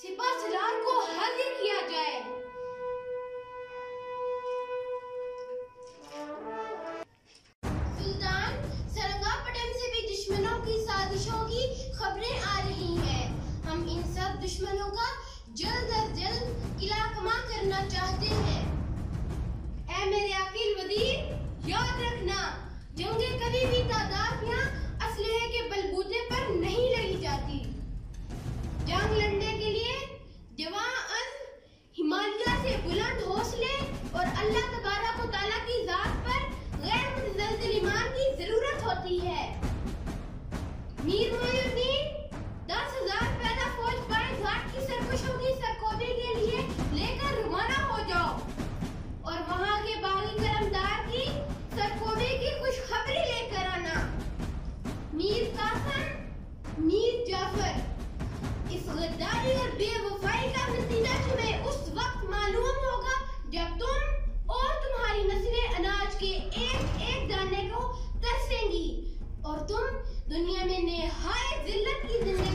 असलार को हाजिर किया जाए। सुल्तान से भी दुश्मनों की साजिशों की खबरें आ रही हैं। हम इन सब दुश्मनों का जल्द अज जल्द किला कमा करना चाहते हैं। मेरे अकील याद रखना, जंगे कभी भी है। मीर मोइनुद्दीन दुनिया में नहाय जिल्लत की ज़िंदगी